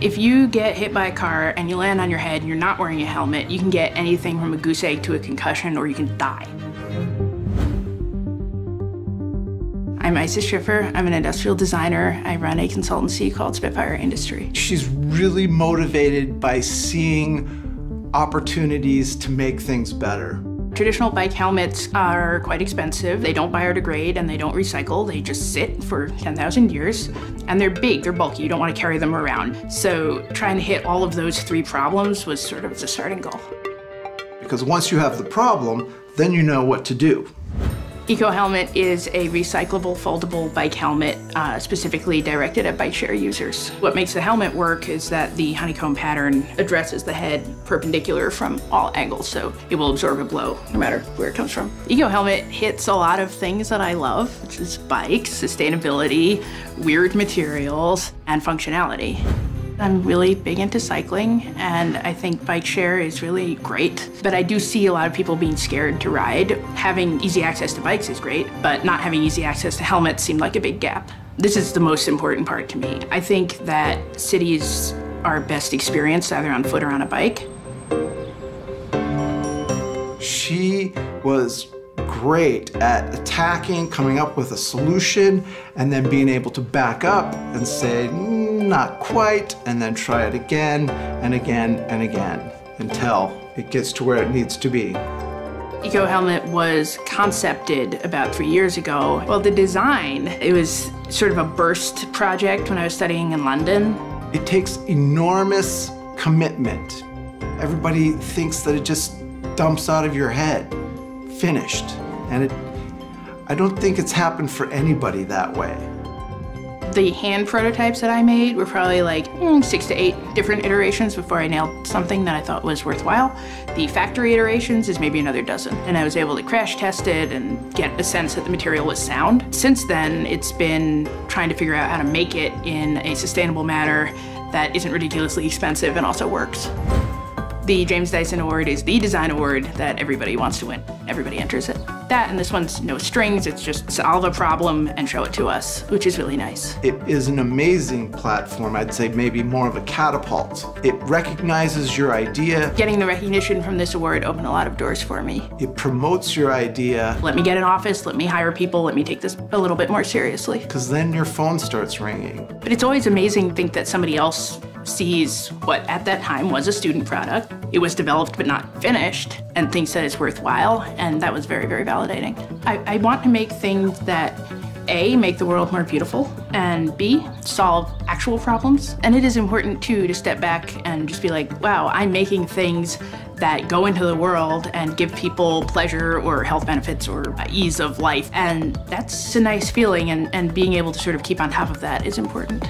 If you get hit by a car and you land on your head and you're not wearing a helmet, you can get anything from a goose egg to a concussion or you can die. I'm Isis Shiffer. I'm an industrial designer. I run a consultancy called Spitfire Industry. She's really motivated by seeing opportunities to make things better. Traditional bike helmets are quite expensive. They don't biodegrade and they don't recycle. They just sit for 10,000 years. And they're big, they're bulky, you don't want to carry them around. So trying to hit all of those three problems was sort of the starting goal. Because once you have the problem, then you know what to do. Eco Helmet is a recyclable foldable bike helmet uh, specifically directed at bike share users. What makes the helmet work is that the honeycomb pattern addresses the head perpendicular from all angles, so it will absorb a blow no matter where it comes from. Eco Helmet hits a lot of things that I love, which is bikes, sustainability, weird materials, and functionality. I'm really big into cycling and I think bike share is really great. But I do see a lot of people being scared to ride. Having easy access to bikes is great, but not having easy access to helmets seemed like a big gap. This is the most important part to me. I think that cities are best experienced either on foot or on a bike. She was great at attacking, coming up with a solution, and then being able to back up and say, not quite, and then try it again and again and again until it gets to where it needs to be. Eco Helmet was concepted about three years ago. Well, the design, it was sort of a burst project when I was studying in London. It takes enormous commitment. Everybody thinks that it just dumps out of your head, finished. And it, I don't think it's happened for anybody that way. The hand prototypes that I made were probably like mm, six to eight different iterations before I nailed something that I thought was worthwhile. The factory iterations is maybe another dozen. And I was able to crash test it and get a sense that the material was sound. Since then, it's been trying to figure out how to make it in a sustainable manner that isn't ridiculously expensive and also works. The James Dyson Award is the design award that everybody wants to win. Everybody enters it. That and this one's no strings, it's just solve a problem and show it to us, which is really nice. It is an amazing platform. I'd say maybe more of a catapult. It recognizes your idea. Getting the recognition from this award opened a lot of doors for me. It promotes your idea. Let me get an office, let me hire people, let me take this a little bit more seriously. Because then your phone starts ringing. But it's always amazing to think that somebody else sees what at that time was a student product. It was developed but not finished and thinks that it's worthwhile and that was very, very validating. I, I want to make things that a, make the world more beautiful, and B, solve actual problems. And it is important too to step back and just be like, wow, I'm making things that go into the world and give people pleasure or health benefits or ease of life. And that's a nice feeling, and, and being able to sort of keep on top of that is important.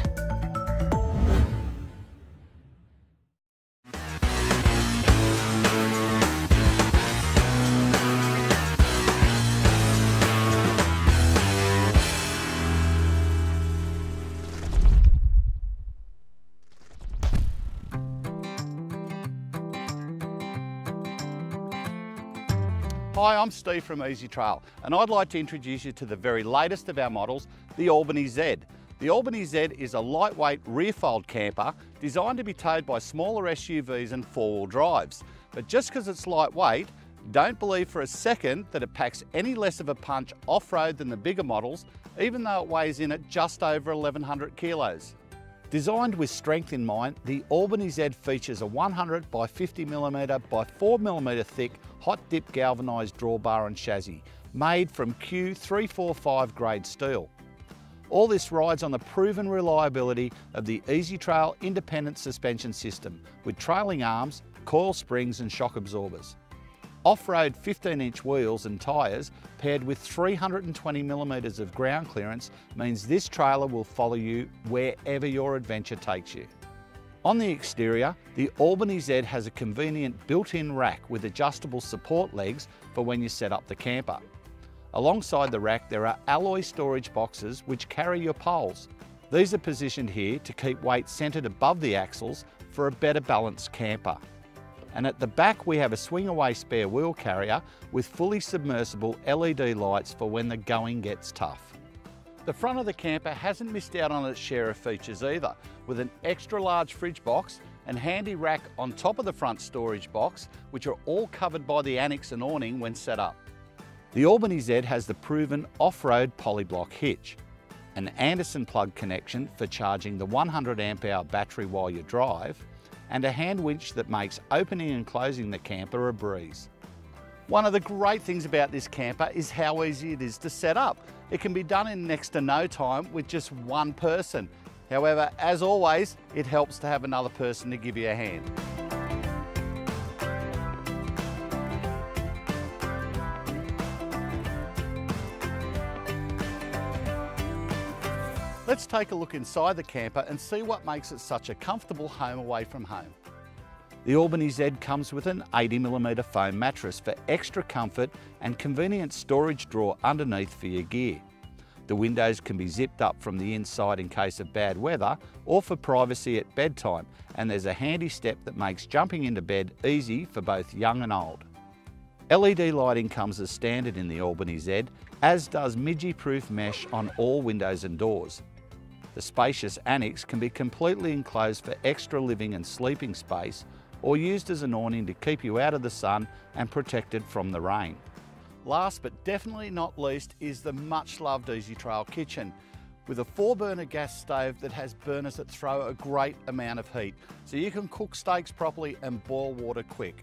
I'm Steve from Easy Trail and I'd like to introduce you to the very latest of our models, the Albany Z. The Albany Z is a lightweight rear fold camper designed to be towed by smaller SUVs and four-wheel drives. But just because it's lightweight, don't believe for a second that it packs any less of a punch off-road than the bigger models, even though it weighs in at just over 1100 kilos. Designed with strength in mind, the Albany Z features a 100 by 50 millimetre by 4 millimetre thick hot dip galvanised drawbar and chassis, made from Q345 grade steel. All this rides on the proven reliability of the Easy Trail independent suspension system with trailing arms, coil springs and shock absorbers. Off-road 15-inch wheels and tyres paired with 320 millimetres of ground clearance means this trailer will follow you wherever your adventure takes you. On the exterior, the Albany Z has a convenient built-in rack with adjustable support legs for when you set up the camper. Alongside the rack there are alloy storage boxes which carry your poles. These are positioned here to keep weight centred above the axles for a better balanced camper and at the back we have a swing away spare wheel carrier with fully submersible LED lights for when the going gets tough. The front of the camper hasn't missed out on its share of features either, with an extra large fridge box and handy rack on top of the front storage box, which are all covered by the annex and awning when set up. The Albany Z has the proven off-road polyblock hitch, an Anderson plug connection for charging the 100 amp hour battery while you drive, and a hand winch that makes opening and closing the camper a breeze. One of the great things about this camper is how easy it is to set up. It can be done in next to no time with just one person. However, as always, it helps to have another person to give you a hand. Let's take a look inside the camper and see what makes it such a comfortable home away from home. The Albany Z comes with an 80mm foam mattress for extra comfort and convenient storage drawer underneath for your gear. The windows can be zipped up from the inside in case of bad weather or for privacy at bedtime and there's a handy step that makes jumping into bed easy for both young and old. LED lighting comes as standard in the Albany Z, as does Midgie-proof mesh on all windows and doors. The spacious annex can be completely enclosed for extra living and sleeping space or used as an awning to keep you out of the sun and protected from the rain. Last but definitely not least is the much loved Easy Trail kitchen with a four burner gas stove that has burners that throw a great amount of heat so you can cook steaks properly and boil water quick.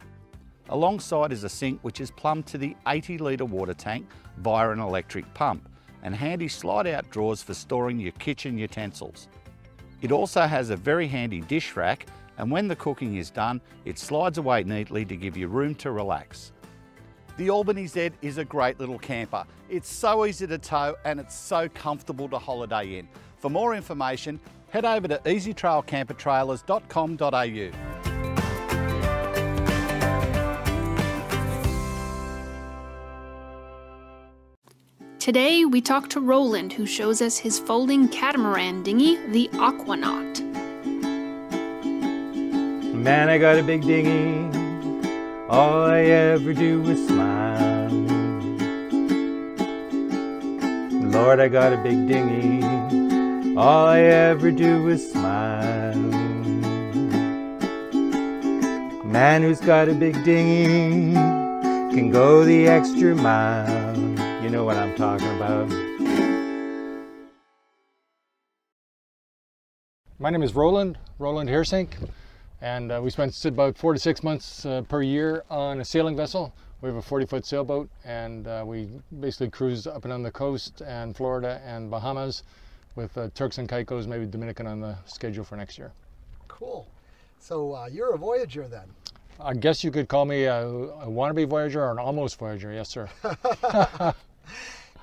Alongside is a sink which is plumbed to the 80 litre water tank via an electric pump and handy slide out drawers for storing your kitchen utensils. It also has a very handy dish rack and when the cooking is done, it slides away neatly to give you room to relax. The Albany Z is a great little camper. It's so easy to tow and it's so comfortable to holiday in. For more information, head over to easytrailcampertrailers.com.au. Today, we talk to Roland, who shows us his folding catamaran dinghy, the Aquanaut. Man, I got a big dinghy. All I ever do is smile. Lord, I got a big dinghy. All I ever do is smile. Man who's got a big dinghy can go the extra mile. You know what I'm talking about. My name is Roland, Roland Heersink, and uh, we spent about four to six months uh, per year on a sailing vessel. We have a 40 foot sailboat and uh, we basically cruise up and down the coast and Florida and Bahamas with uh, Turks and Caicos, maybe Dominican on the schedule for next year. Cool. So uh, you're a Voyager then? I guess you could call me a, a wannabe Voyager or an almost Voyager, yes sir.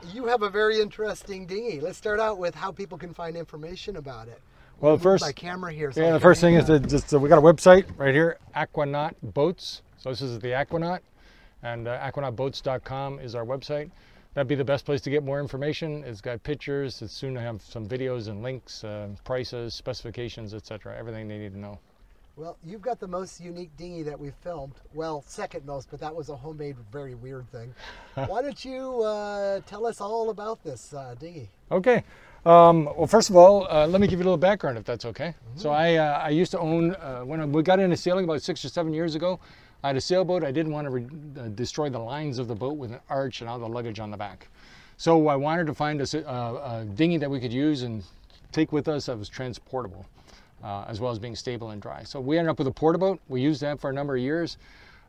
you have a very interesting dinghy. Let's start out with how people can find information about it. Well, first, my camera here. So yeah, the first thing is that just uh, we got a website right here, Aquanaut Boats. So this is the Aquanaut, and uh, aquanautboats.com is our website. That'd be the best place to get more information. It's got pictures. It's soon to have some videos and links, uh, prices, specifications, etc. Everything they need to know. Well, you've got the most unique dinghy that we've filmed. Well, second most, but that was a homemade, very weird thing. Why don't you uh, tell us all about this uh, dinghy? Okay. Um, well, first of all, uh, let me give you a little background, if that's okay. Mm-hmm. So I, uh, I used to own, uh, when we got into sailing about six or seven years ago, I had a sailboat. I didn't want to uh, destroy the lines of the boat with an arch and all the luggage on the back. So I wanted to find a, a dinghy that we could use and take with us that was transportable uh, as well as being stable and dry. So we ended up with a portaboat. We used that for a number of years.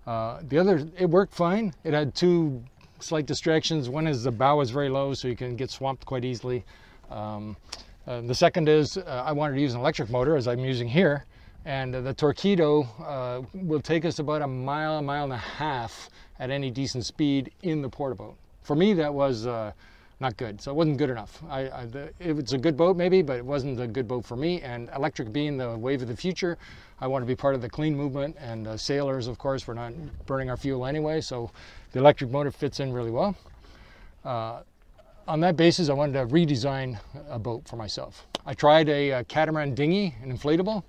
Uh, the other, it worked fine. It had two slight distractions. One is the bow is very low, so you can get swamped quite easily. Um, uh, the second is uh, I wanted to use an electric motor, as I'm using here, and the Torqeedo uh, will take us about a mile, a mile and a half at any decent speed in the porta boat. For me, that was uh, not good. So it wasn't good enough. I, I, the, it was a good boat maybe, but it wasn't a good boat for me. And electric being the wave of the future, I want to be part of the clean movement. And uh, sailors, of course, we're not burning our fuel anyway, so the electric motor fits in really well. Uh, on that basis, I wanted to redesign a boat for myself. I tried a, a catamaran dinghy, an inflatable.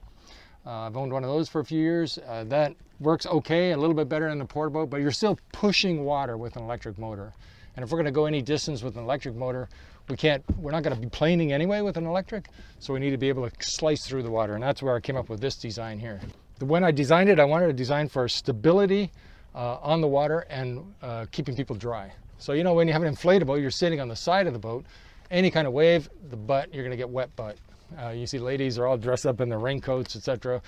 Uh, I've owned one of those for a few years. Uh, that works okay, a little bit better than the port boat, but you're still pushing water with an electric motor And if we're going to go any distance with an electric motor, we can't, we're not going to be planing anyway with an electric. So we need to be able to slice through the water. And that's where I came up with this design here. When I designed it, I wanted to design for stability uh, on the water and uh, keeping people dry. So, you know, when you have an inflatable, you're sitting on the side of the boat, any kind of wave, the butt, you're going to get wet butt. Uh, you see ladies are all dressed up in their raincoats, etc.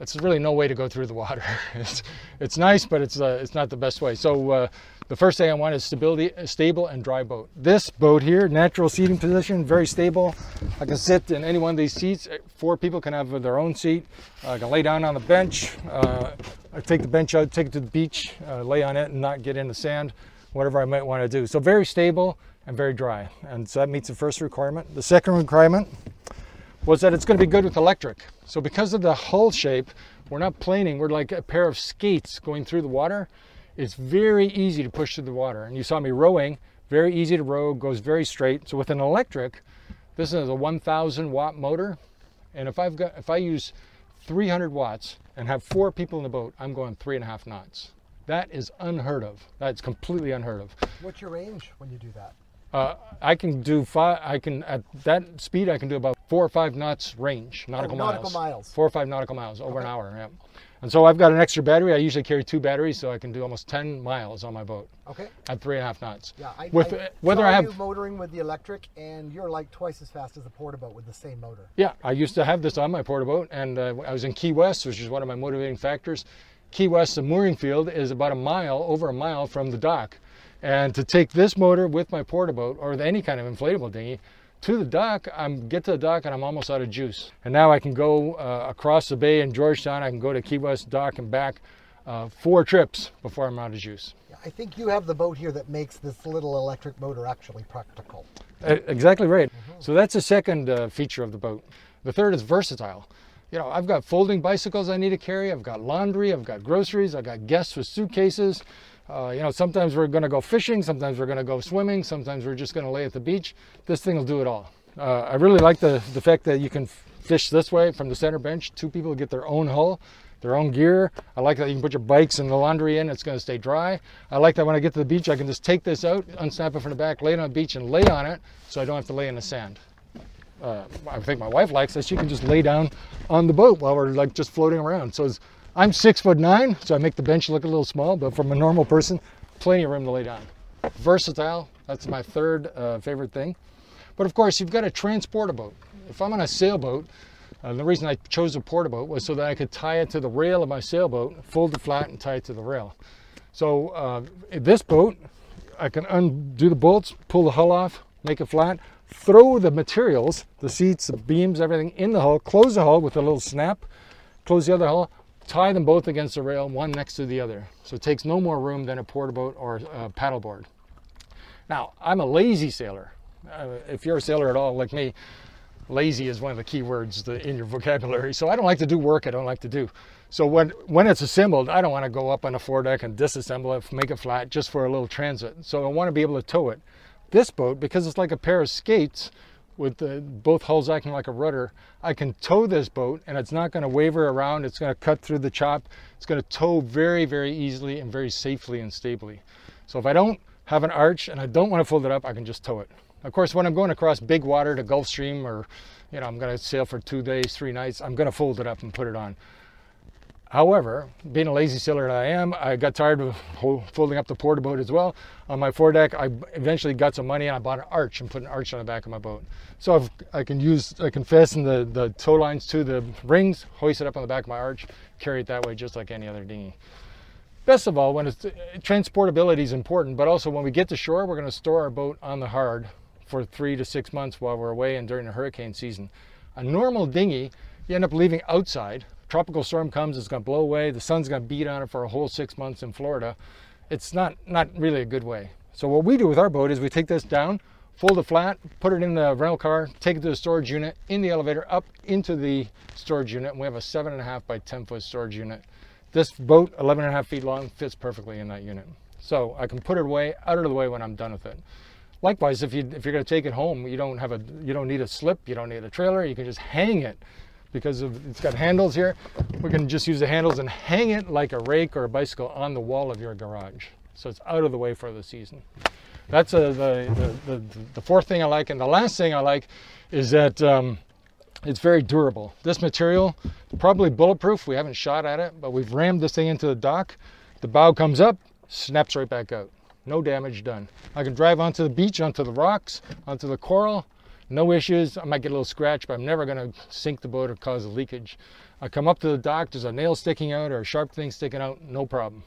It's really no way to go through the water. it's, it's nice, but it's, uh, it's not the best way. So uh, the first thing I want is stability, a stable and dry boat. This boat here, natural seating position, very stable. I can sit in any one of these seats. Four people can have their own seat. I can lay down on the bench. Uh, I take the bench out, take it to the beach, uh, lay on it and not get in the sand, whatever I might want to do. So very stable and very dry. And so that meets the first requirement. The second requirement was that it's going to be good with electric. So because of the hull shape, we're not planing, we're like a pair of skates going through the water. It's very easy to push through the water. And you saw me rowing, very easy to row, goes very straight. So with an electric, this is a 1000 watt motor. And if I've got, if I use 300 watts and have four people in the boat, I'm going three and a half knots. That is unheard of. That's completely unheard of. What's your range when you do that? Uh, I can do five. I can at that speed. I can do about four or five knots range nautical, oh, nautical miles. miles. Four or five nautical miles over okay. an hour. Yeah. And so I've got an extra battery. I usually carry two batteries, so I can do almost 10 miles on my boat. Okay. At three and a half knots. Yeah. I, with I whether I have you motoring with the electric, and you're like twice as fast as the porta boat with the same motor. Yeah, I used to have this on my porta boat, and uh, I was in Key West, which is one of my motivating factors. Key West, the mooring field, is about a mile, over a mile from the dock. And to take this motor with my porta boat or any kind of inflatable dinghy to the dock, I'm get to the dock and I'm almost out of juice. And now I can go uh, across the bay in Georgetown. I can go to Key West dock and back uh, four trips before I'm out of juice. I think you have the boat here that makes this little electric motor actually practical. Uh, exactly right. Mm -hmm. So that's the second uh, feature of the boat. The third is versatile. You know, I've got folding bicycles I need to carry. I've got laundry. I've got groceries. I've got guests with suitcases. Uh, you know, sometimes we're going to go fishing, sometimes we're going to go swimming, sometimes we're just going to lay at the beach. This thing will do it all. Uh, I really like the, the fact that you can fish this way from the center bench. Two people get their own hull, their own gear. I like that you can put your bikes and the laundry in, it's going to stay dry. I like that when I get to the beach, I can just take this out, unsnap it from the back, lay it on the beach and lay on it so I don't have to lay in the sand. Uh, I think my wife likes that she can just lay down on the boat while we're like just floating around. So I'm six foot nine, so I make the bench look a little small, but from a normal person, plenty of room to lay down. Versatile, that's my third uh, favorite thing. But of course, you've got to transport a boat. If I'm on a sailboat, uh, the reason I chose a porta boat was so that I could tie it to the rail of my sailboat, fold it flat and tie it to the rail. So uh, this boat, I can undo the bolts, pull the hull off, make it flat, throw the materials, the seats, the beams, everything in the hull, close the hull with a little snap, close the other hull, tie them both against the rail, one next to the other. So it takes no more room than a porta boat or a paddleboard. Now, I'm a lazy sailor. Uh, if you're a sailor at all like me, lazy is one of the key words in your vocabulary. So I don't like to do work I don't like to do. So when, when it's assembled, I don't want to go up on the foredeck and disassemble it, make it flat just for a little transit. So I want to be able to tow it. This boat, because it's like a pair of skates, with the, both hulls acting like a rudder, I can tow this boat and it's not going to waver around. It's going to cut through the chop. It's going to tow very, very easily and very safely and stably. So if I don't have an arch and I don't want to fold it up, I can just tow it. Of course, when I'm going across big water to Gulf Stream or, you know, I'm going to sail for two days, three nights, I'm going to fold it up and put it on. However, being a lazy sailor that I am, I got tired of folding up the porta boat as well. On my foredeck, I eventually got some money and I bought an arch and put an arch on the back of my boat. So I've, i can use, I can fasten the, the tow lines to the rings, hoist it up on the back of my arch, carry it that way just like any other dinghy. Best of all, when it's, transportability is important, but also when we get to shore, we're going to store our boat on the hard for three to six months while we're away and during the hurricane season. A normal dinghy, you end up leaving outside tropical storm comes, it's going to blow away. The sun's going to beat on it for a whole six months in Florida. It's not, not really a good way. So what we do with our boat is we take this down, fold it flat, put it in the rental car, take it to the storage unit, in the elevator, up into the storage unit. And we have a seven and a half by 10 foot storage unit. This boat, 11 and a half feet long, fits perfectly in that unit. So I can put it away, out of the way when I'm done with it. Likewise, if, you, if you're going to take it home, you don't have a, you don't need a slip, you don't need a trailer, you can just hang it because of, it's got handles here. We can just use the handles and hang it like a rake or a bicycle on the wall of your garage. So it's out of the way for the season. That's uh, the, the, the, the fourth thing I like. And the last thing I like is that um, it's very durable. This material, probably bulletproof. We haven't shot at it, but we've rammed this thing into the dock. The bow comes up, snaps right back out. No damage done. I can drive onto the beach, onto the rocks, onto the coral. No issues. I might get a little scratch, but I'm never going to sink the boat or cause a leakage. I come up to the dock, there's a nail sticking out or a sharp thing sticking out, no problem.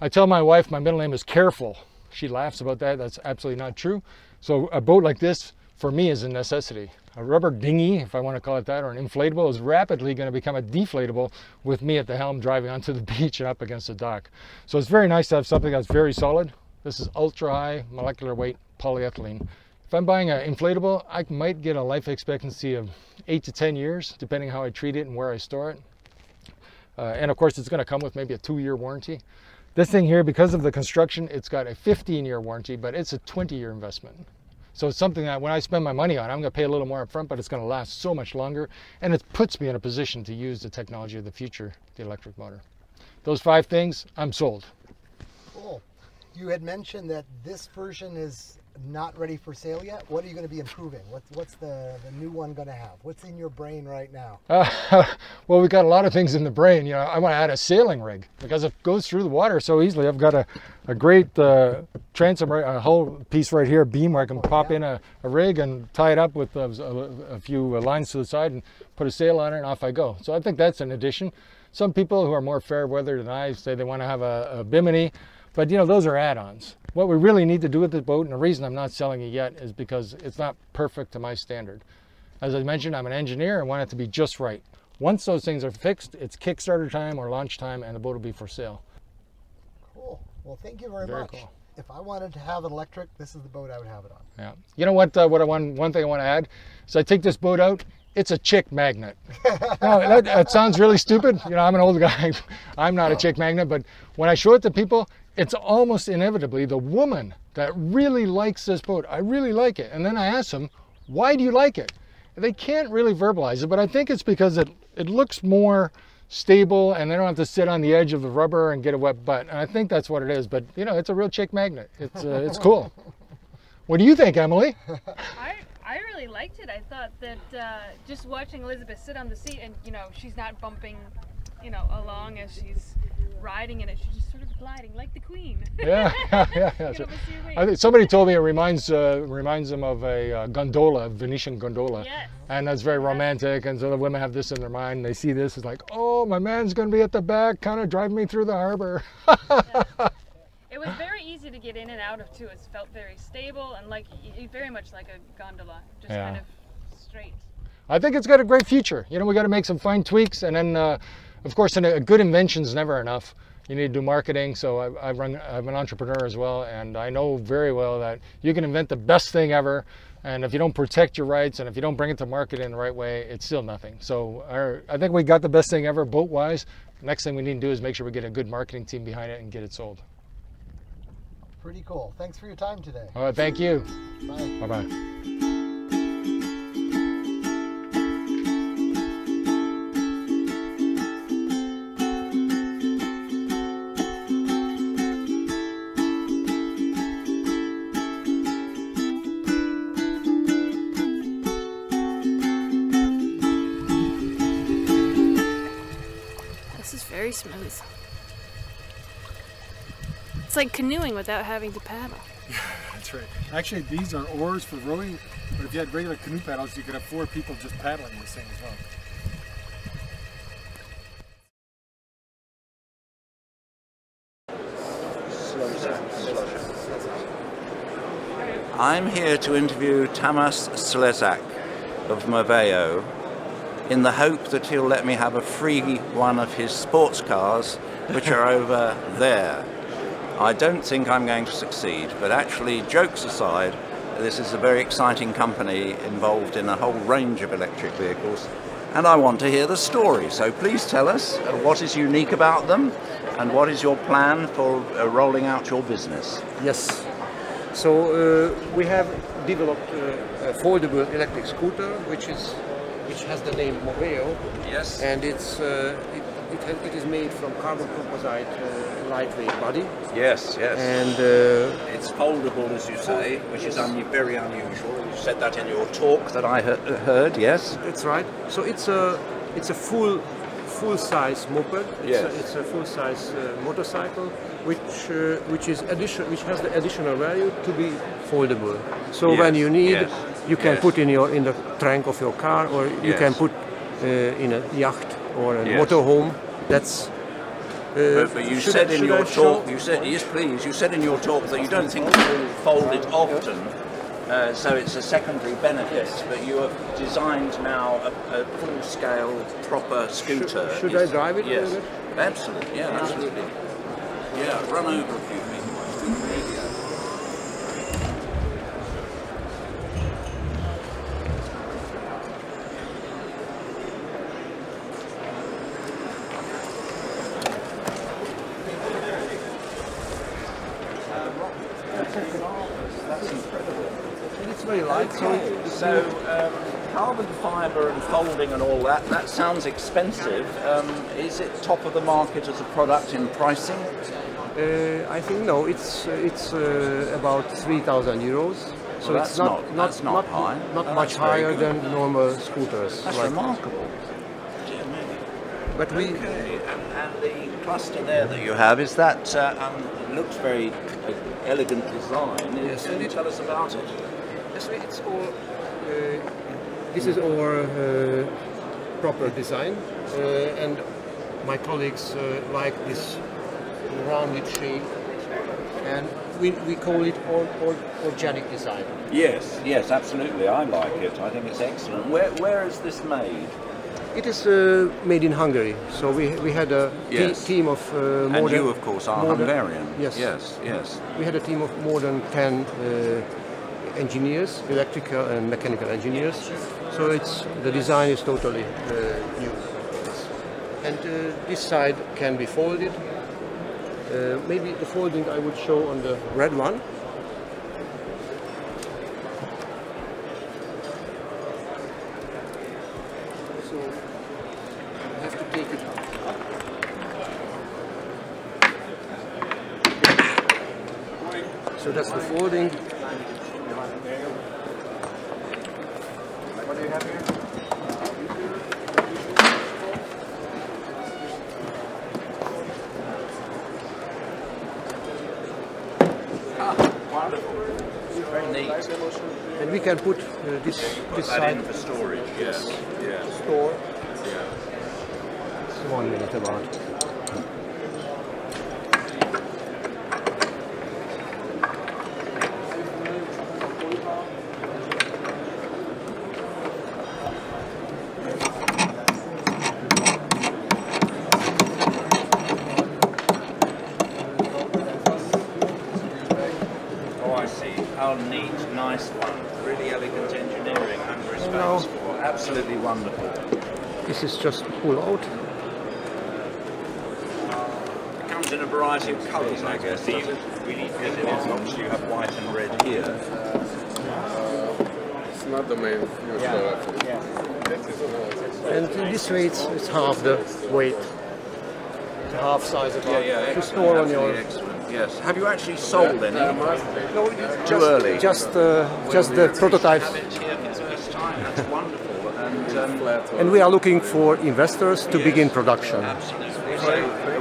I tell my wife my middle name is Careful. She laughs about that. That's absolutely not true. So a boat like this, for me, is a necessity. A rubber dinghy, if I want to call it that, or an inflatable is rapidly going to become a deflatable with me at the helm driving onto the beach and up against the dock. So it's very nice to have something that's very solid. This is ultra high molecular weight polyethylene. If I'm buying an inflatable, I might get a life expectancy of eight to 10 years, depending how I treat it and where I store it. Uh, and of course, it's going to come with maybe a two year warranty. This thing here, because of the construction, it's got a 15 year warranty, but it's a 20 year investment. So it's something that when I spend my money on, I'm going to pay a little more up front, but it's going to last so much longer. And it puts me in a position to use the technology of the future, the electric motor. Those five things, I'm sold. Cool. You had mentioned that this version is not ready for sale yet. What are you going to be improving? What's what's the, the new one going to have? What's in your brain right now? Uh, well, we've got a lot of things in the brain. You know, I want to add a sailing rig because it goes through the water so easily. I've got a, a great uh, transom, a whole piece right here, beam where I can oh, pop yeah. in a, a, rig and tie it up with a, a, few lines to the side and put a sail on it and off I go. So I think that's an addition. Some people who are more fair weather than I say they want to have a, a bimini, but you know, those are add-ons. What we really need to do with the boat, and the reason I'm not selling it yet is because it's not perfect to my standard. As I mentioned, I'm an engineer and want it to be just right. Once those things are fixed, it's Kickstarter time or launch time and the boat will be for sale. Cool. Well, thank you very, very much. Cool. If I wanted to have an electric, this is the boat I would have it on. Yeah. You know what? Uh, what I want, one thing I want to add is I take this boat out. It's a chick magnet. no, that, that sounds really stupid. You know, I'm an old guy. I'm not a chick magnet, but when I show it to people, it's almost inevitably the woman that really likes this boat. I really like it. And then I ask them, why do you like it? They can't really verbalize it, but I think it's because it, it looks more stable and they don't have to sit on the edge of the rubber and get a wet butt. And I think that's what it is. But you know, it's a real chick magnet. It's, uh, it's cool. What do you think, Emily? I, I really liked it. I thought that uh, just watching Elizabeth sit on the seat and, you know, she's not bumping, you know, along as she's riding in it. She's just sort of gliding like the queen. yeah, yeah, yeah. So, I think somebody told me it reminds uh, reminds them of a uh, gondola, a Venetian gondola, yes. and that's very romantic. And so the women have this in their mind. They see this, it's like, oh, my man's going to be at the back, kind of driving me through the harbor. yeah. It was very easy to get in and out of too. It felt very stable and like very much like a gondola, just yeah. kind of straight. I think it's got a great future. You know, we got to make some fine tweaks, and then, uh, of course, a good invention is never enough you need to do marketing. So I, I run, I'm an entrepreneur as well, and I know very well that you can invent the best thing ever, and if you don't protect your rights and if you don't bring it to market in the right way, it's still nothing. So our, I think we got the best thing ever boat-wise. Next thing we need to do is make sure we get a good marketing team behind it and get it sold. Pretty cool. Thanks for your time today. All right, thank you. Bye. Bye-bye. It's like canoeing without having to paddle. Yeah, that's right. Actually, these are oars for rowing, but if you had regular canoe paddles, you could have four people just paddling this thing as well. I'm here to interview Tamas Slezak of Moveo in the hope that he'll let me have a free one of his sports cars, which are over there. I don't think I'm going to succeed, but actually, jokes aside, this is a very exciting company involved in a whole range of electric vehicles, and I want to hear the story. So please tell us uh, what is unique about them and what is your plan for uh, rolling out your business? Yes. So uh, we have developed uh, a foldable electric scooter, which is which has the name Moveo. Yes. And it's uh, it, it, has, it is made from carbon composite uh, lightweight body. Yes, yes. And uh, it's foldable, as you say, which is un- very unusual. You said that in your talk that I he- heard. Yes. That's right. So it's a it's a full full size moped. It's Yes. a, it's a full size uh, motorcycle, which uh, which is addition which has the additional value to be foldable. So Yes, when you need, yes, you can yes. put in your in the trunk of your car, or you Yes. can put uh, in a yacht or a Yes. motorhome. That's. Uh, But, you should said I- in your I talk, you said yes, please. You said in your talk that you don't think people fold it often, uh, so it's a secondary benefit. But you have designed now a, a full-scale, proper scooter. should Is- I drive it Yes, absolutely. Yeah, absolutely. Yeah, run over a few people. There you go. That's incredible. It's very light. So um, carbon fibre and folding and all that, that sounds expensive. Um, is it top of the market as a product in pricing? Uh, I think no, it's uh, it's uh, about three thousand euros. So Well, it's not not- that's not high. not Oh, much higher good. than normal scooters. That's like- remarkable. But we Okay, and, and the cluster there that you have, is that, uh, um, looks very uh, elegant design. Yes, Can you tell us about it? yes, it's all. Uh, this is our uh, proper design, uh, and my colleagues uh, like this rounded shape, and we, we call it or, or, organic design. Yes, yes, absolutely. I like it. I think it's excellent. Where, where is this made? It is uh, made in Hungary, so we, we had a Yes. team of uh, more And than you, of course, are than- Hungarian. Yes. Yes, yes. We had a team of more than 10 uh, engineers, electrical and mechanical engineers. So it's the design is totally uh, new. And uh, this side can be folded. Uh, maybe the folding I would show on the red one. So you have to take it So that's the folding. What do you have here? Ah, wonderful. Very neat. And we can put uh, this this side for storage, yes. Yeah. store. Yeah. It's one minute about. Oh, I see. How neat, nice one. Really elegant engineering. Hungary is No. famous for. Absolutely wonderful. This is just pull out. It comes in a variety of colours, I guess, does it? Really, because it is obviously you have white and red here. It's not the main fuel Yeah. And in this way, it's, it's half the weight. It's half size of Yeah, yeah, to excellent, store on your. excellent. Yes. Have you actually sold any? No, Too just, early. Just uh, just the prototypes. Have it here for the first time. And um, And we are looking for investors to begin production. Absolutely.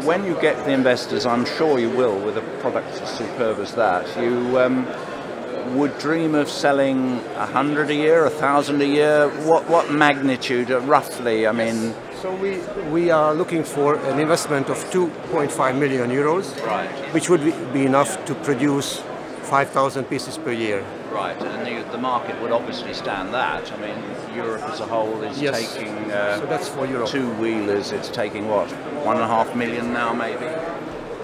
When you get the investors, I'm sure you will, with a product as superb as that, you um, would dream of selling a hundred a year, a thousand a year. What what magnitude, uh, roughly? I mean, So we we are looking for an investment of 2.5 million euros, Right. which would be- be enough to produce 5,000 pieces per year. right, and the, the market would obviously stand that. I mean, Europe as a whole is Yes. taking uh, So that's for Europe. two wheelers. It's taking what one and a half million now, maybe.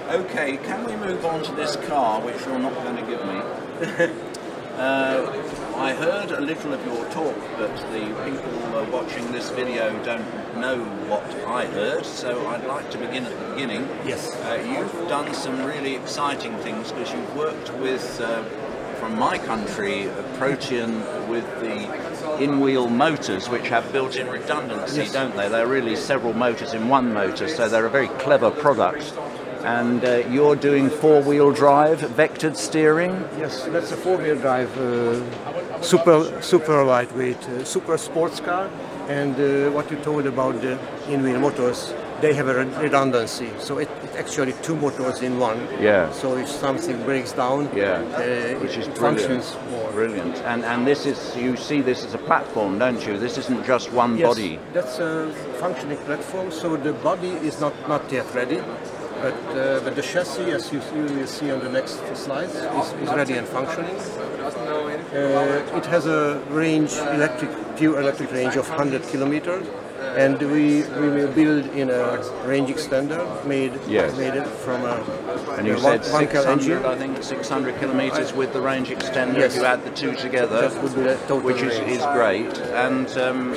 Okay, can we move on to this car, which you're not going to give me? Uh, I heard a little of your talk, but the people uh, watching this video don't know what I heard, so I'd like to begin at the beginning. Yes. Uh, you've done some really exciting things because you've worked with uh, from my country, Protean with the in-wheel motors, which have built-in redundancy, Yes. don't they? They're really several motors in one motor, so they're a very clever product. And uh, you're doing four-wheel drive, vectored steering. Yes, that's a four-wheel drive, uh, super super lightweight, uh, super sports car. And uh, what you told about the in-wheel motors, they have a redundancy. So it, it actually two motors in one. Yeah. So if something breaks down, Yeah, uh, which is brilliant. functions more. Brilliant. And and this is you see this as a platform, don't you? This isn't just one Yes, body. That's a functioning platform. So the body is not not yet ready. But, uh, but the chassis, as you, you will see on the next slides, is, is ready and functioning. Uh, it has a range, electric, pure electric range of 100 kilometers, and we, we will build in a range extender made Yes. made it from a, And you a said one, one 600, engine. I think 600 kilometres with the range extender. Yes. If you add the two together, would be total which is, is great. And um,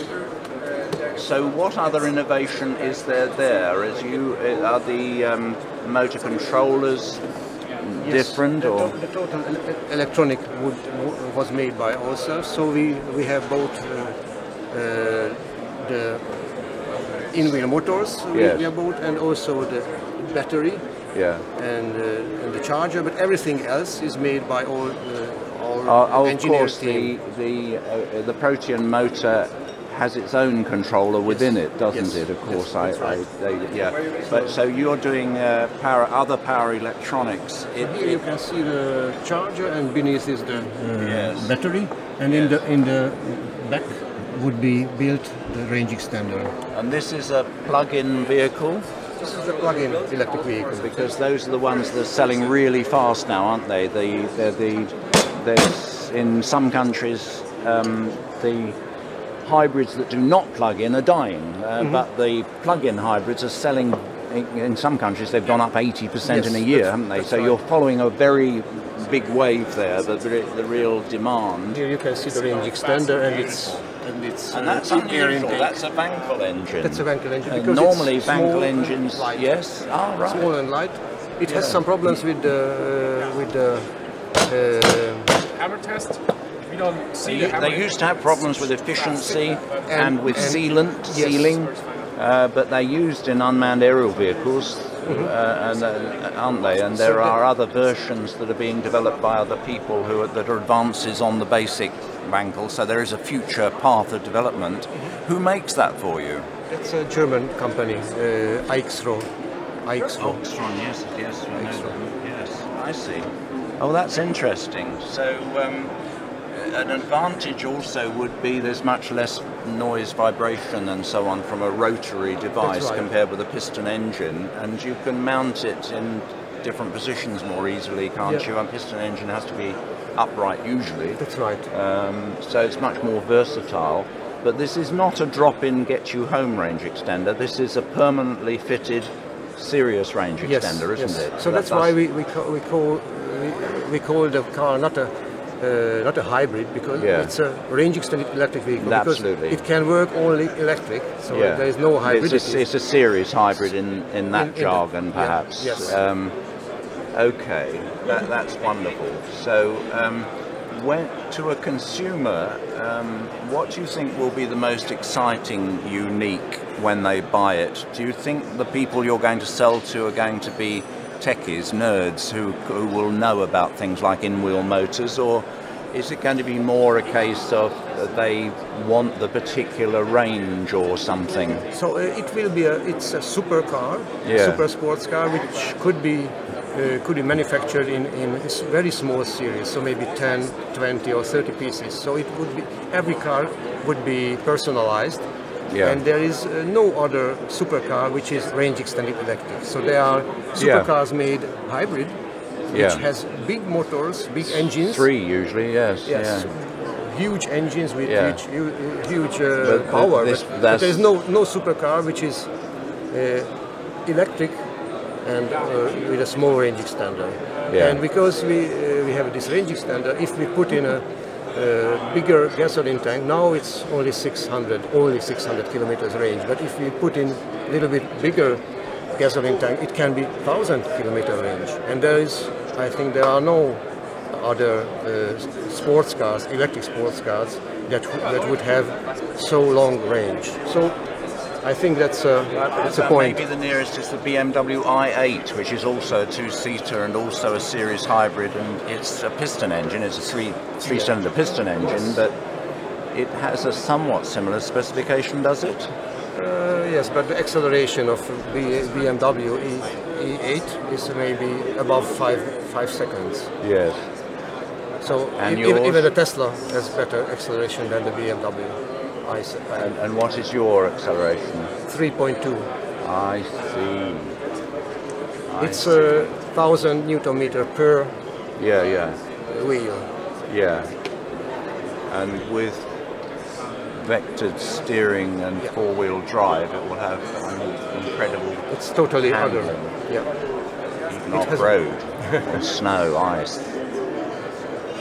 so, what other innovation is there there? As you uh, are the um, motor controllers Yes, different the, or the total electronic would, was made by ourselves, so we, we have both uh, uh, the in-wheel motors we, Yes. we both and also the battery yeah? and, uh, and the charger, but everything else is made by all uh, our oh, of course, team. the the uh, the Protean motor has its own controller within it, doesn't Yes. it? Of Yes, course, I, that's I they, yeah. But so you're doing uh, power, other power electronics. It, Here you can see the charger, and beneath is the uh, Yes. battery, and in the in the back would be built the range extender. and this is a plug-in vehicle. This is the plug-in electric vehicle. because those are the ones that are selling really fast now, aren't they? The, they're the, there's in some countries um, the hybrids that do not plug in are dying, uh, but the plug-in hybrids are selling. In, in some countries, they've gone up 80% Yes, in a year, haven't they? So right. you're following a very big wave there, the, the, the real demand. Here you can see the range extender, and it's and it's And that's uh, air unusual. intake. That's a Wankel engine. That's a Wankel engine Uh, because normally, it's small Wankel and engines, light. yes. Ah, right. small and light. It has some problems with the with the. Uh, hammer test. If you don't see They, a they used to have problems with efficiency and, with and- sealant, yes. sealing, uh, but they're used in unmanned aerial vehicles, uh, and uh, aren't they? And there are other versions that are being developed by other people who are, that are advances on the basic Wankel. So there is a future path of development. Mm-hmm. Who makes that for you? it's a German company, uh, AIXRO. AIXRO. Oxtron, yes, yes, I. Yes, I see. Oh, that's interesting. So, um, an advantage also would be there's much less noise, vibration, and so on from a rotary device right. compared with a piston engine, and you can mount it in different positions more easily, can't you? A piston engine has to be upright usually. That's right. Um, so it's much more versatile. But this is not a drop-in get-you-home range extender. This is a permanently fitted, serious range Yes, extender, isn't yes. it? So that's why we we call we call we, we call the car not a uh, not a hybrid because Yeah. it's a range extended electric vehicle. Absolutely. Because it can work only electric, so yeah. there is no hybrid. It's a, it's a serious hybrid in, in that In- in the- jargon, yeah, perhaps. yes. Um, okay, that, that's wonderful. So, um, when, to a consumer, um, what do you think will be the most exciting, unique when they buy it? Do you think the people you're going to sell to are going to be techies, nerds who, who will know about things like in-wheel motors, or is it going to be more a case of they want the particular range or something? So uh, it will be a it's a supercar, Yeah. super sports car, which could be uh, could be manufactured in in very small series, so maybe 10, 20 or 30 pieces. So it would be every car would be personalized. Yeah. And there is uh, no other supercar which is range extended electric. So there are Yeah. supercars made hybrid, which Yeah. has big motors, big engines. Three usually, yes. Yes. Yeah. Huge engines with Yeah. huge, hu- huge uh, But- but power. this- but, but there is no no supercar which is uh, electric and uh, with a small range extender. Yeah. And because we uh, we have this range extender, if we put in a uh, bigger gasoline tank, now it's only 600, only 600 kilometers range. But if we put in a little bit bigger gasoline tank, it can be 1000 kilometer range. And there is, I think, there are no other uh, sports cars, electric sports cars, that, that would have so long range. So I think that's a, that's a point. Maybe the nearest is the BMW i8, which is also a two-seater and also a series hybrid, and it's a piston engine. It's a three three-cylinder piston engine, but it has a somewhat similar specification, does it? Uh, yes, but the acceleration of the BMW e, E8 is maybe above five five seconds. Yes. So And e- even, even the Tesla has better acceleration than the BMW. I s- And, and what is your acceleration? 3.2. I see. I It's a uh, thousand newton meter per Yeah, yeah, wheel. yeah. And with vectored steering and four-wheel drive, it will have an incredible. It's totally other. Yeah. even has- off-road, or snow, ice.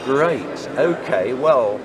Great. Okay. Well,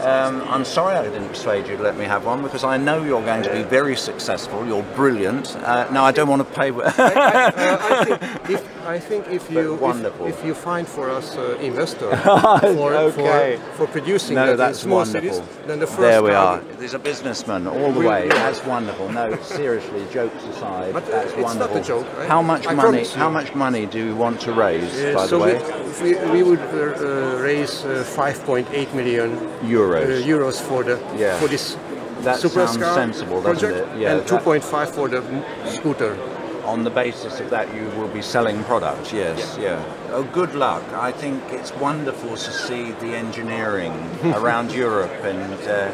um, I'm sorry I didn't persuade you to let me have one because I know you're going to be very successful. You're brilliant. Uh, no, I don't want to pay. I, think if, I think if you if, if you find for us uh, investor for, Okay. for, for producing No, that in small wonderful. cities, then the first there we are. There's a businessman all the way. That's wonderful. No, seriously, jokes aside, But, uh, that's it's not a wonderful. joke, I- How much I money? How much money do you want to raise? Uh, by so the way, we, we, we would uh, uh, raise uh, 5.8 million Euros. euros for the Yeah. for this That sounds sensible, doesn't project, it? Yeah, and 2.5 for the scooter. On the basis of that, you will be selling products. Yes, yeah. Oh, good luck. I think it's wonderful to see the engineering around Europe, and uh,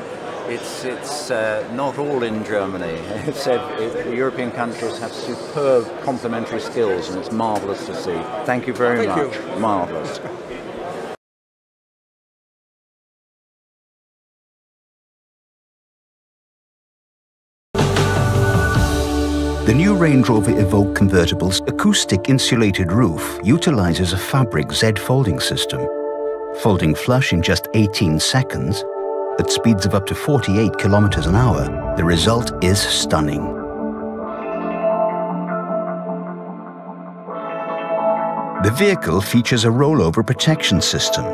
it's it's uh, not all in Germany. It's said it, the European countries have superb complementary skills, and it's marvelous to see. Thank you very Thank you. much. Marvelous. Range Rover Evoque convertible's acoustic insulated roof utilizes a Fabric Z folding system. Folding flush in just 18 seconds, at speeds of up to 48 kilometers an hour, the result is stunning. The vehicle features a rollover protection system.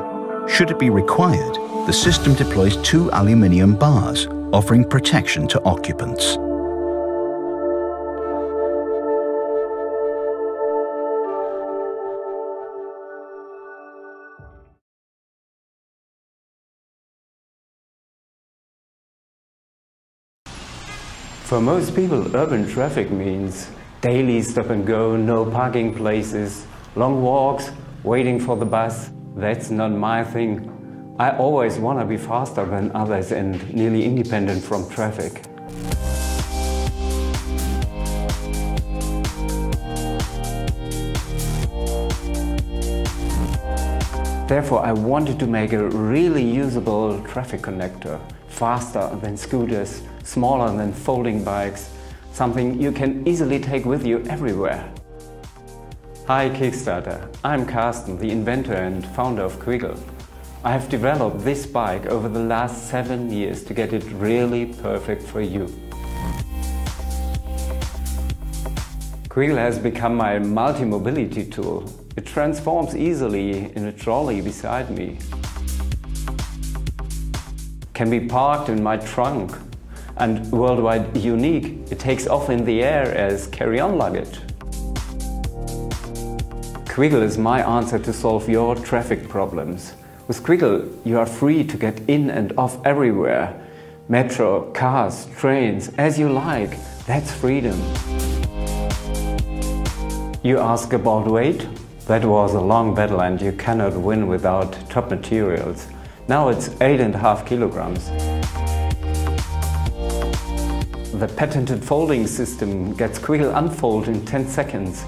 Should it be required, the system deploys two aluminium bars, offering protection to occupants. For most people, urban traffic means daily stop and go, no parking places, long walks, waiting for the bus. That's not my thing. I always want to be faster than others and nearly independent from traffic. Therefore, I wanted to make a really usable traffic connector, faster than scooters, smaller than folding bikes, something you can easily take with you everywhere. Hi Kickstarter, I'm Carsten, the inventor and founder of Quiggle. I have developed this bike over the last seven years to get it really perfect for you. Quiggle has become my multi-mobility tool. It transforms easily in a trolley beside me. Can be parked in my trunk and worldwide unique, it takes off in the air as carry-on luggage. Quiggle is my answer to solve your traffic problems. With Quiggle, you are free to get in and off everywhere. Metro, cars, trains, as you like. That's freedom. You ask about weight? That was a long battle and you cannot win without top materials. Now it's 8.5 kilograms. The patented folding system gets Quiggle unfold in 10 seconds.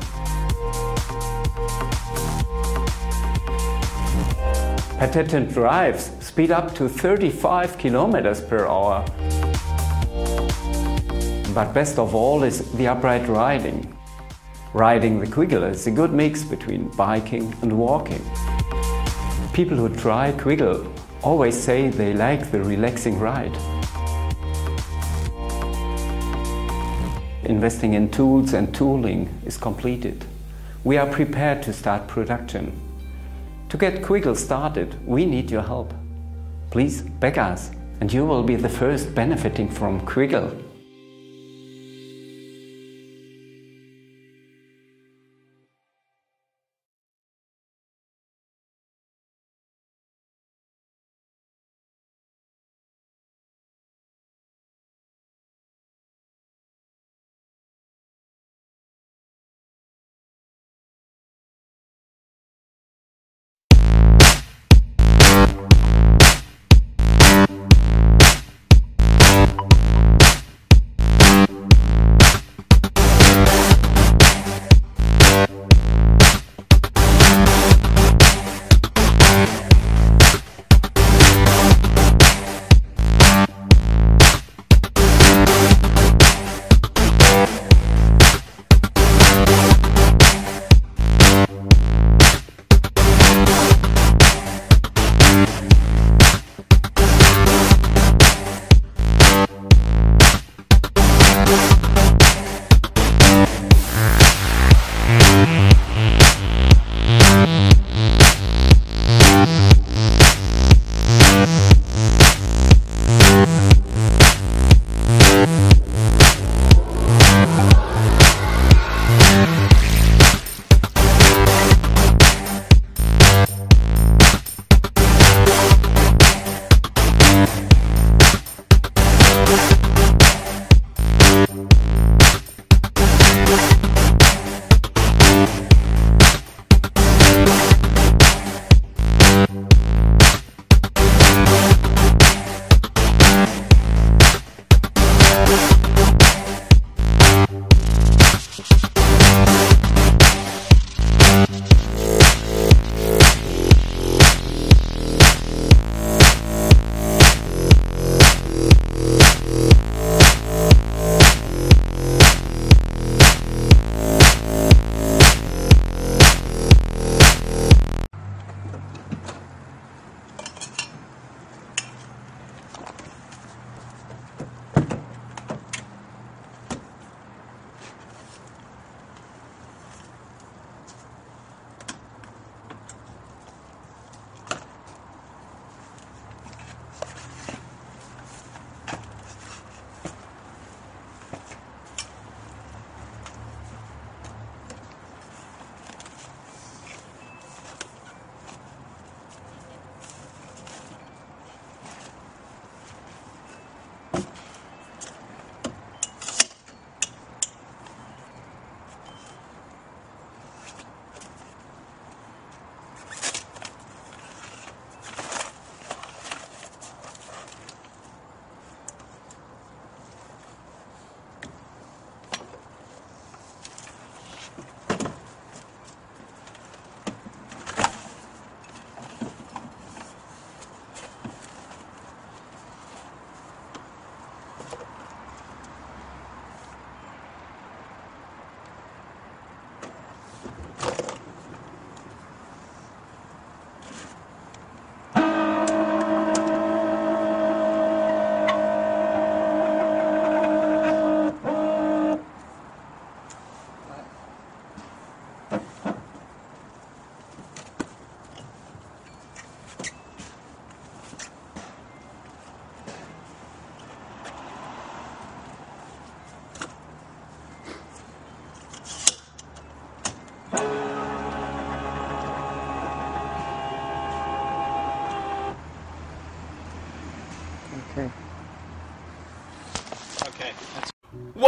Patented drives speed up to 35 kilometers per hour. But best of all is the upright riding. Riding the Quiggle is a good mix between biking and walking. People who try Quiggle always say they like the relaxing ride. Investing in tools and tooling is completed. We are prepared to start production. To get Quiggle started, we need your help. Please back us, and you will be the first benefiting from Quiggle.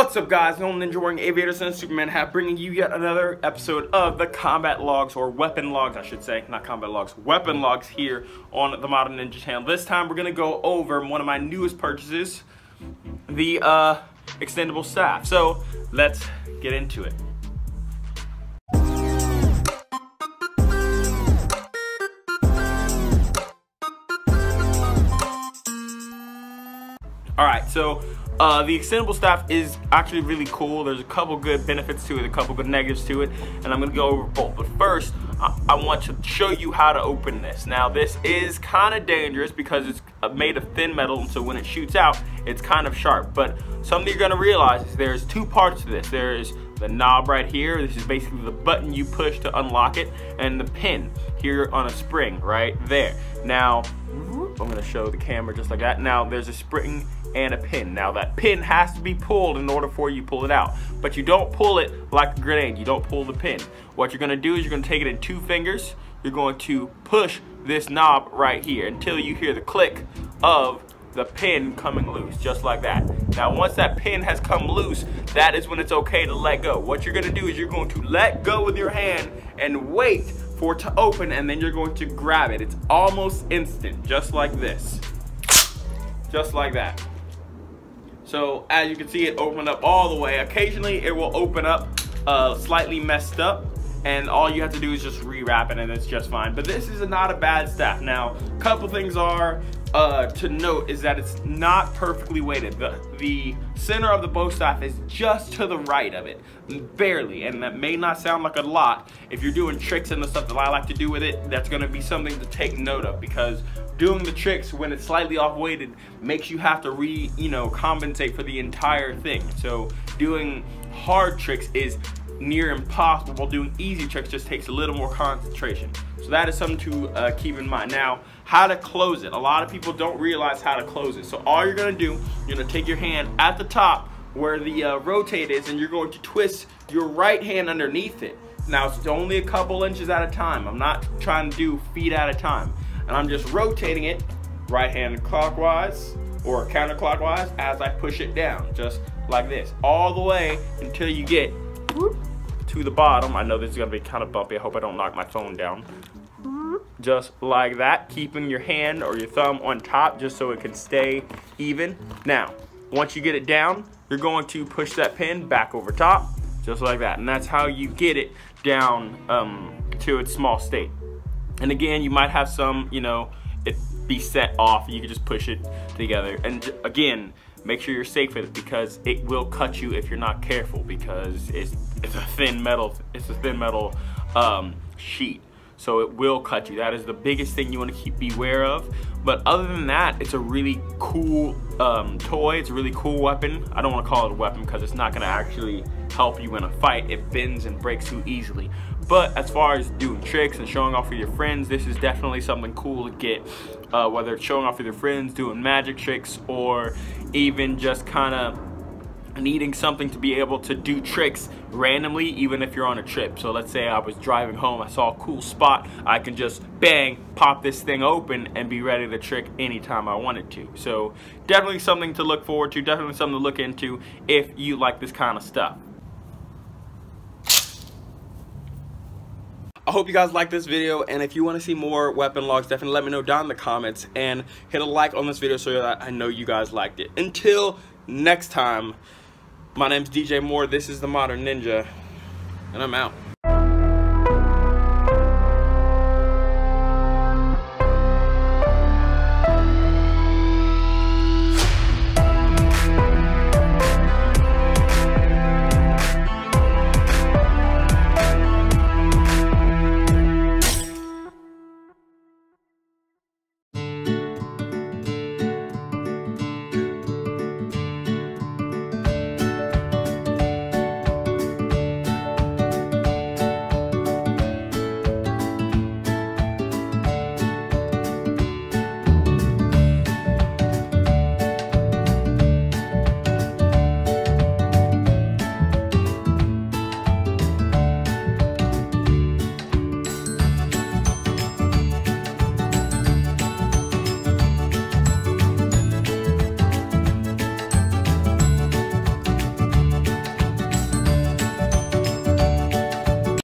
What's up guys, Nolan Ninja wearing Aviators and Superman hat bringing you yet another episode of the Combat Logs, or Weapon Logs I should say, not Combat Logs, Weapon Logs here on the Modern Ninja channel. This time we're gonna go over one of my newest purchases, the uh, extendable staff. So let's get into it. All right, so uh, the extendable staff is actually really cool. There's a couple good benefits to it, a couple good negatives to it, and I'm gonna go over both. But first, I, I want to show you how to open this. Now, this is kind of dangerous because it's uh, made of thin metal, and so when it shoots out, it's kind of sharp. But something you're gonna realize is there's two parts to this. There's the knob right here. This is basically the button you push to unlock it and the pin here on a spring right there. Now, I'm gonna show the camera just like that. Now there's a spring and a pin. Now that pin has to be pulled in order for you to pull it out. But you don't pull it like a grenade, you don't pull the pin. What you're gonna do is you're gonna take it in two fingers, you're going to push this knob right here until you hear the click of the pin coming loose, just like that. Now, once that pin has come loose, that is when it's okay to let go. What you're gonna do is you're going to let go with your hand and wait for it to open, and then you're going to grab it. It's almost instant, just like this. Just like that. So, as you can see, it opened up all the way. Occasionally, it will open up uh, slightly messed up, and all you have to do is just rewrap it and it's just fine. But this is not a bad staff. Now, a couple things are uh, to note is that it's not perfectly weighted. The, the center of the bow staff is just to the right of it, barely, and that may not sound like a lot. If you're doing tricks and the stuff that I like to do with it, that's gonna be something to take note of because doing the tricks when it's slightly off weighted makes you have to re, you know, compensate for the entire thing. So doing hard tricks is near impossible while doing easy tricks just takes a little more concentration. So that is something to uh, keep in mind. Now, how to close it. A lot of people don't realize how to close it. So all you're gonna do, you're gonna take your hand at the top where the uh, rotate is and you're going to twist your right hand underneath it. Now it's only a couple inches at a time. I'm not trying to do feet at a time. And I'm just rotating it right hand clockwise or counterclockwise as I push it down, just like this, all the way until you get whoop, to the bottom. I know this is gonna be kind of bumpy. I hope I don't knock my phone down. Just like that, keeping your hand or your thumb on top just so it can stay even. Now, once you get it down, you're going to push that pin back over top, just like that. And that's how you get it down um, to its small state. And again, you might have some, you know, it be set off. You can just push it together. And again, make sure you're safe with it because it will cut you if you're not careful because it's it's a thin metal it's a thin metal um, sheet so it will cut you. That is the biggest thing you want to keep beware of. But other than that it's a really cool um, toy. It's a really cool weapon. I don't want to call it a weapon because it's not going to actually help you in a fight. It bends and breaks too easily. But as far as doing tricks and showing off with your friends this is definitely something cool to get uh, whether it's showing off with your friends doing magic tricks or even just kind of needing something to be able to do tricks randomly even if you're on a trip. So let's say I was driving home I saw a cool spot I can just bang pop this thing open and be ready to trick anytime I wanted to. So definitely something to look forward to definitely something to look into if you like this kind of stuff. I hope you guys like this video, and if you want to see more weapon logs, definitely let me know down in the comments, and hit a like on this video so that I know you guys liked it. Until next time, my name's DJ Moore, this is The Modern Ninja, and I'm out.